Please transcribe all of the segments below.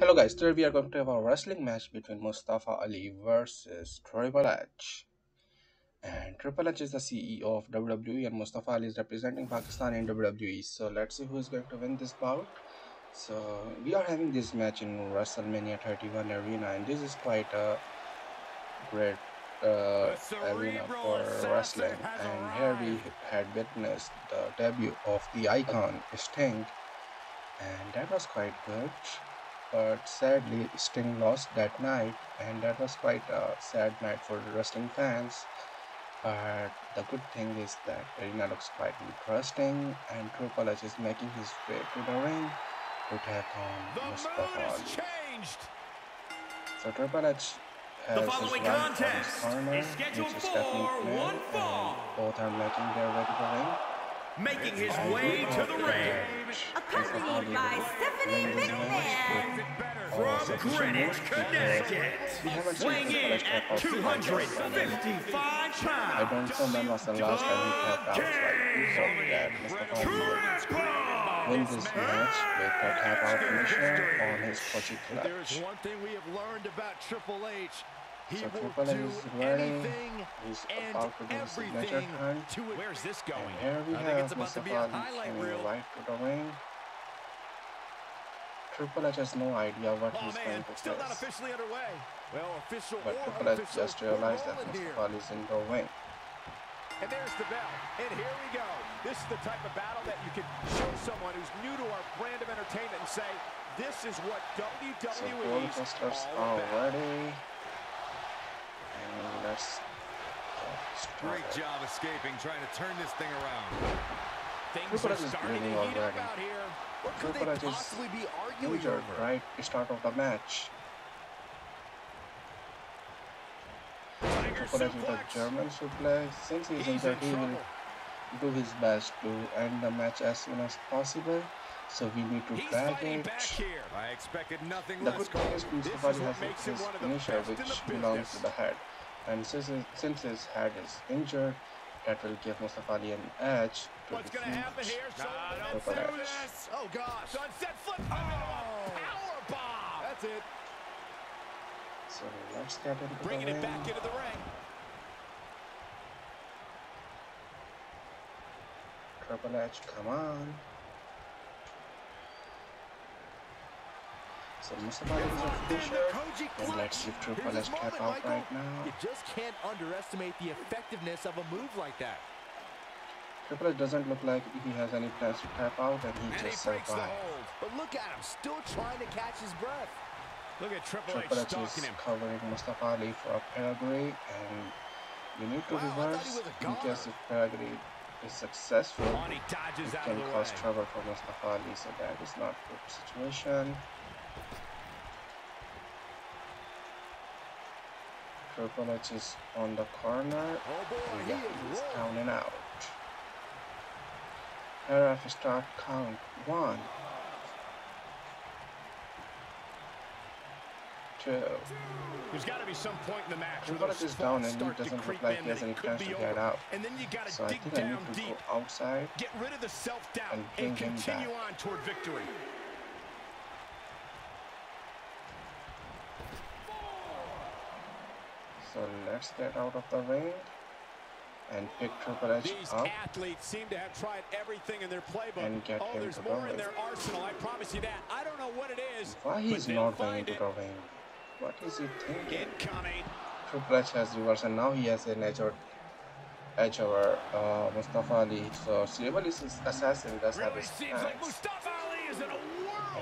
Hello guys, today we are going to have a wrestling match between Mustafa Ali versus Triple H. And Triple H is the CEO of WWE and Mustafa Ali is representing Pakistan in WWE. So let's see who is going to win this bout. So we are having this match in WrestleMania 31 arena and this is quite a great uh, arena for wrestling. And here we had witnessed the debut of the icon Sting and that was quite good but sadly Sting lost that night and that was quite a sad night for the wrestling fans. But the good thing is that arena looks quite interesting and Triple H is making his way to the ring to take on Mustafa Ali. So Triple H has his right on his corner, which is Stephanie McMahon, and both are making their way to the ring. Making his way to the ring. Accompanied by Stephanie McMahon. From Greenwich, Connecticut. Weighing in at 255 pounds. I don't know when was the last time he tapped out like so that Mr. Hollywood win this match with a tap out finisher on his Koji clutch. There's one thing we have learned about Triple H he so will Triple H do is ready. He's and about to do his signature everything turn. to it. Where's this going? And here we I think have it's about to be a Ali highlight reel. right to the ring. Triple H has no idea what Oh he's man, going to still not officially underway. Well, official But Triple H just realized that. Mustafa Ali is in the ring. And there's the bell. And here we go. This is the type of battle that you can show someone who's new to our brand of entertainment and say, this is what So WWE both is all are about. ready. And let's Great job escaping, trying to turn this thing around. Things are starting to heat up out here. What could they possibly be arguing Injured over? right at the start of the match. Tiger Triple H with a suplex. German suplex. Since he's He's in injured, he will do his best to end the match as soon as possible. So we need to He's drag it. back here. I expected nothing The good thing is This Mustafa is Ali what has his finisher in the which belongs to the head. And since his, since his head is injured, that will give Mustafa Ali an edge What's going to happen here? Nah, don't Triple do H. this. Oh, gosh. Sunset flip. Oh, power bomb. That's it. So let's get into Bringing the it back into the ring. Triple H, come on. So Mustafa Ali is a finisher. And let's give Triple Here's H his tap moment, out Michael. right now. You just can't underestimate the effectiveness of a move like that. Triple H doesn't look like he has any plans to tap out and he And he just breaks survived. But look at him, still trying to catch his breath. Look at Triple, Triple H is covering Mustafa Ali for a pedigree and you need to Wow, he reverse in case if pedigree is successful. On, he It can cause way. trouble for Mustafa Ali, so that is not a good situation. Triple H is on the corner. Oh boy, he Yeah, is he's rolling. down and out. To start count. One. Two. There's got to be some point in the match where those down and start to doesn't look creep like in he any it could plans be to get out. And then you got to So I dig think I down need to deep, go outside. get rid of the self-doubt, and and, continue on toward victory. So let's get out of the ring and pick Triple H These up. athletes seem to have tried everything in their playbook. And get oh, him there's more in their arsenal, I promise you that. I don't know what it is, Why he's not going to it. the? What is he thinking? Incoming. Triple H has reversed and now he has an edge over, edge over uh, Mustafa Ali. So Cerebral assassin does have Really his seems like. Mustafa Ali is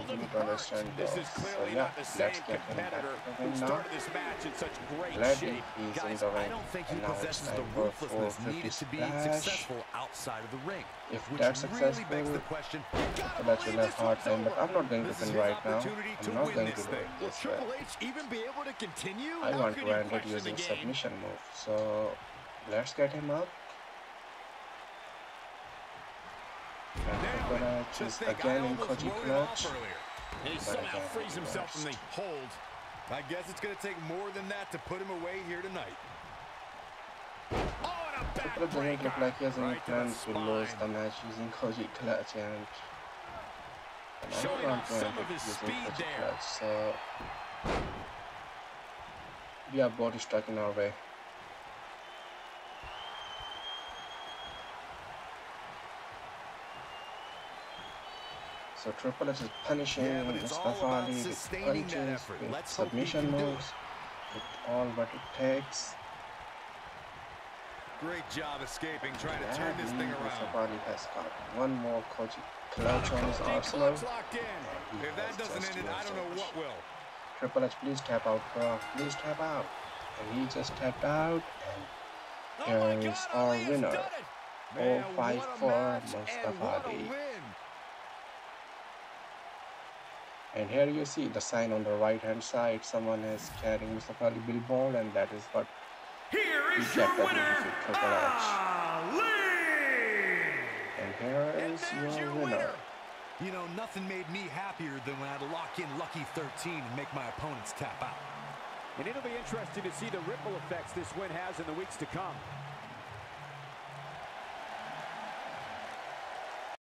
This is So yeah, not the same let's get him back competitor who started this match in such great shape. Guys, I don't think he and now it's possesses the ruthlessness needed to be successful outside of the ring. If Which that's really successful, begs the question, H will have hard time, but I'm not going to win right now. I'm not going to thing. Will this. Triple H even be able to continue? I want to end it using submission move. So let's get him up. And Just again in Koji wrote him off clutch. And he somehow uh, frees himself from the hold. I guess it's going to take more than that to put him away here tonight. Oh, and a Triple doesn't look like he has any plans to lose the match using Koji clutch and Showing off some of his speed there. So we have body striking our way. So Triple H is punishing Yeah, Mustafa Ali with punches, with Let's submission can do it. moves, with all what it takes. Great job escaping, trying to turn this thing around. Ali has got one more Koji clutch on his arsenal. clutch locked in. and he If that doesn't end it, I don't know what will. Triple H, please tap out, bro. Please tap out. And he just tapped out. Oh And here is our winner. Man, 0-5 what for Mustafa Ali. win. And here you see the sign on the right hand side. Someone is carrying Mustafa Ali billboard, and that is what Here he is your that winner, defeat Triple H. Ali! And here And is your your winner. winner. You know, nothing made me happier than when I'd lock in Lucky 13 and make my opponents tap out. And it'll be interesting to see the ripple effects this win has in the weeks to come.